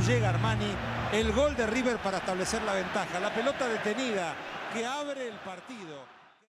llega Armani. El gol de River para establecer la ventaja. La pelota detenida que abre el partido.